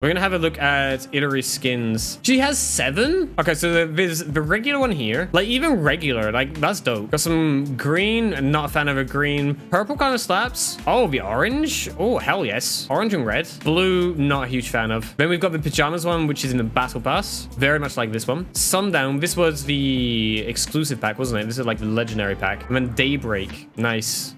We're gonna have a look at Illari skins. She has seven? Okay, so there's the regular one here. Like, even regular, like, that's dope. Got some green, not a fan of a green. Purple kind of slaps. Oh, the orange. Oh, hell yes. Orange and red. Blue, not a huge fan of. Then we've got the pajamas one, which is in the battle pass. Very much like this one. Sundown, this was the exclusive pack, wasn't it? This is like the legendary pack. And then Daybreak. Nice.